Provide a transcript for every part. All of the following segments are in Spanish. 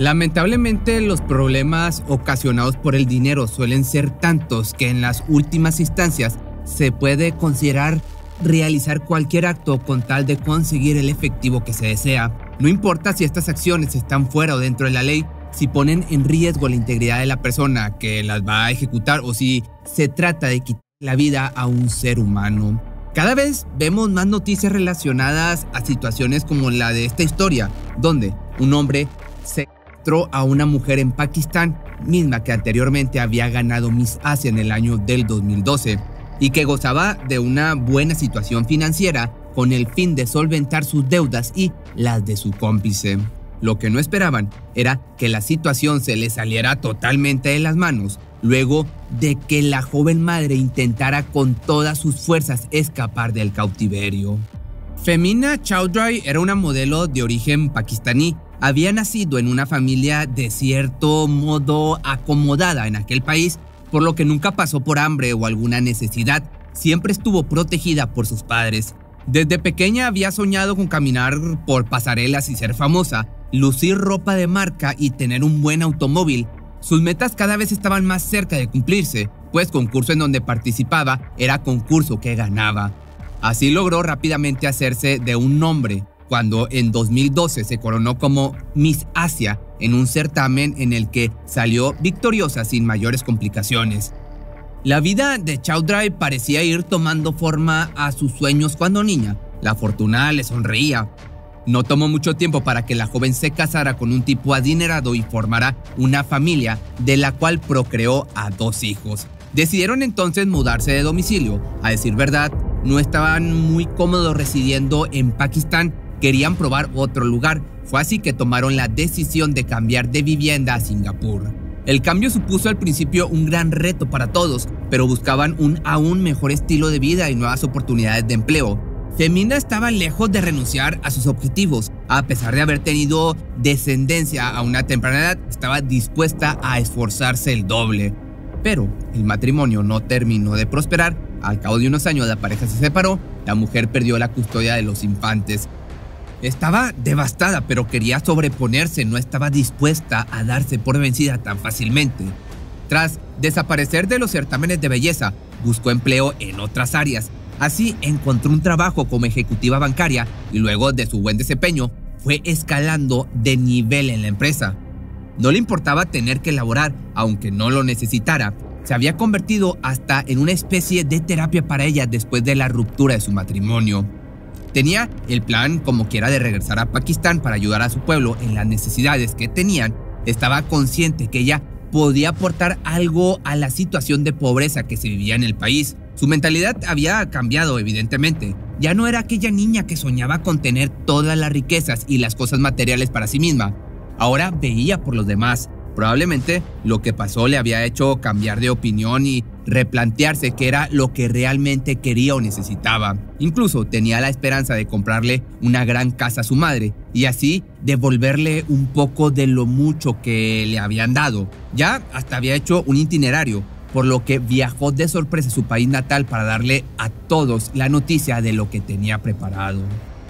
Lamentablemente los problemas ocasionados por el dinero suelen ser tantos que en las últimas instancias se puede considerar realizar cualquier acto con tal de conseguir el efectivo que se desea. No importa si estas acciones están fuera o dentro de la ley, si ponen en riesgo la integridad de la persona que las va a ejecutar o si se trata de quitar la vida a un ser humano. Cada vez vemos más noticias relacionadas a situaciones como la de esta historia, donde un hombre se a una mujer en Pakistán, misma que anteriormente había ganado Miss Asia en el año del 2012 y que gozaba de una buena situación financiera con el fin de solventar sus deudas y las de su cómplice. Lo que no esperaban era que la situación se le saliera totalmente de las manos luego de que la joven madre intentara con todas sus fuerzas escapar del cautiverio. Femina Chowdhury era una modelo de origen pakistaní había nacido en una familia de cierto modo acomodada en aquel país, por lo que nunca pasó por hambre o alguna necesidad. Siempre estuvo protegida por sus padres. Desde pequeña había soñado con caminar por pasarelas y ser famosa, lucir ropa de marca y tener un buen automóvil. Sus metas cada vez estaban más cerca de cumplirse, pues concurso en donde participaba era concurso que ganaba. Así logró rápidamente hacerse de un nombre, cuando en 2012 se coronó como Miss Asia en un certamen en el que salió victoriosa sin mayores complicaciones. La vida de Chowdhury parecía ir tomando forma a sus sueños cuando niña. La fortuna le sonreía. No tomó mucho tiempo para que la joven se casara con un tipo adinerado y formara una familia de la cual procreó a dos hijos. Decidieron entonces mudarse de domicilio. A decir verdad, no estaban muy cómodos residiendo en Pakistán querían probar otro lugar. Fue así que tomaron la decisión de cambiar de vivienda a Singapur. El cambio supuso al principio un gran reto para todos, pero buscaban un aún mejor estilo de vida y nuevas oportunidades de empleo. Femina estaba lejos de renunciar a sus objetivos. A pesar de haber tenido descendencia a una temprana edad, estaba dispuesta a esforzarse el doble. Pero el matrimonio no terminó de prosperar. Al cabo de unos años la pareja se separó, la mujer perdió la custodia de los infantes estaba devastada, pero quería sobreponerse, no estaba dispuesta a darse por vencida tan fácilmente. Tras desaparecer de los certámenes de belleza, buscó empleo en otras áreas. Así encontró un trabajo como ejecutiva bancaria y luego de su buen desempeño fue escalando de nivel en la empresa. No le importaba tener que laborar, aunque no lo necesitara. Se había convertido hasta en una especie de terapia para ella después de la ruptura de su matrimonio. Tenía el plan como quiera de regresar a Pakistán para ayudar a su pueblo en las necesidades que tenían. Estaba consciente que ella podía aportar algo a la situación de pobreza que se vivía en el país. Su mentalidad había cambiado evidentemente. Ya no era aquella niña que soñaba con tener todas las riquezas y las cosas materiales para sí misma. Ahora veía por los demás, Probablemente lo que pasó le había hecho cambiar de opinión y replantearse qué era lo que realmente quería o necesitaba. Incluso tenía la esperanza de comprarle una gran casa a su madre y así devolverle un poco de lo mucho que le habían dado. Ya hasta había hecho un itinerario, por lo que viajó de sorpresa a su país natal para darle a todos la noticia de lo que tenía preparado.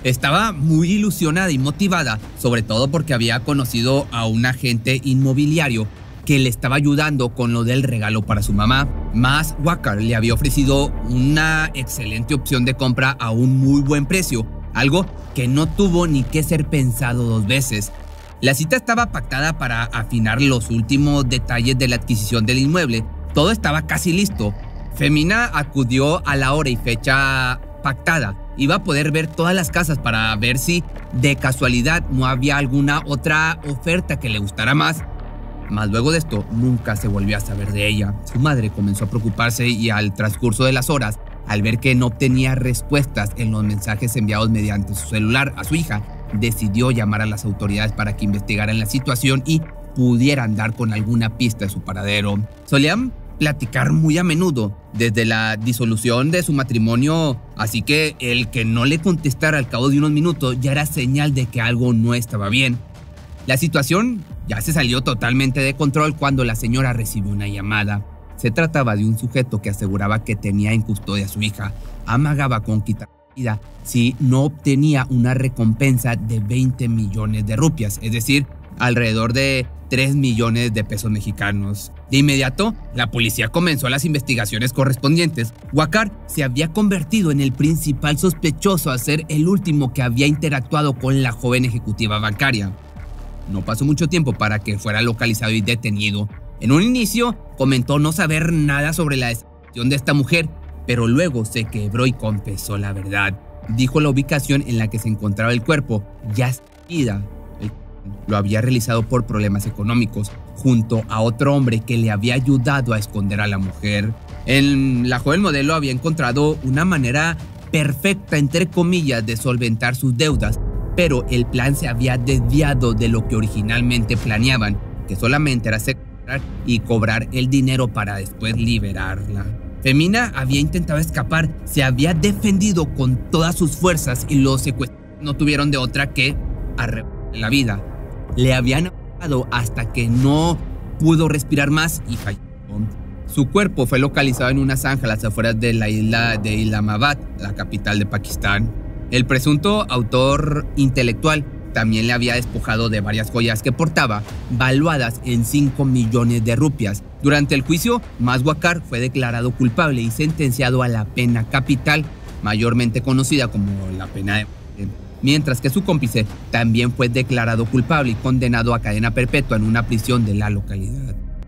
Estaba muy ilusionada y motivada, sobre todo porque había conocido a un agente inmobiliario que le estaba ayudando con lo del regalo para su mamá. Más Walker le había ofrecido una excelente opción de compra a un muy buen precio, algo que no tuvo ni que ser pensado dos veces. La cita estaba pactada para afinar los últimos detalles de la adquisición del inmueble. Todo estaba casi listo. Femina acudió a la hora y fecha pactada iba a poder ver todas las casas para ver si de casualidad no había alguna otra oferta que le gustara más. Mas luego de esto nunca se volvió a saber de ella. Su madre comenzó a preocuparse y al transcurso de las horas, al ver que no obtenía respuestas en los mensajes enviados mediante su celular a su hija, decidió llamar a las autoridades para que investigaran la situación y pudieran dar con alguna pista de su paradero. Solían platicar muy a menudo desde la disolución de su matrimonio, así que el que no le contestara al cabo de unos minutos ya era señal de que algo no estaba bien. La situación ya se salió totalmente de control cuando la señora recibió una llamada. Se trataba de un sujeto que aseguraba que tenía en custodia a su hija, amagaba con quitar vida si no obtenía una recompensa de 20 millones de rupias, es decir, alrededor de 3 millones de pesos mexicanos. De inmediato, la policía comenzó las investigaciones correspondientes. Wakar se había convertido en el principal sospechoso a ser el último que había interactuado con la joven ejecutiva bancaria. No pasó mucho tiempo para que fuera localizado y detenido. En un inicio, comentó no saber nada sobre la desaparición de esta mujer, pero luego se quebró y confesó la verdad. Dijo la ubicación en la que se encontraba el cuerpo, ya ida lo había realizado por problemas económicos, junto a otro hombre que le había ayudado a esconder a la mujer. En la joven modelo había encontrado una manera perfecta, entre comillas, de solventar sus deudas, pero el plan se había desviado de lo que originalmente planeaban, que solamente era secuestrar y cobrar el dinero para después liberarla. Femina había intentado escapar, se había defendido con todas sus fuerzas y los secuestradores no tuvieron de otra que arrebatar la vida le habían ahogado hasta que no pudo respirar más y falleció. Su cuerpo fue localizado en una zanja a las afueras de la isla de Islamabad, la capital de Pakistán. El presunto autor intelectual también le había despojado de varias joyas que portaba, valuadas en 5 millones de rupias. Durante el juicio, Maswakar fue declarado culpable y sentenciado a la pena capital, mayormente conocida como la pena de mientras que su cómplice también fue declarado culpable y condenado a cadena perpetua en una prisión de la localidad.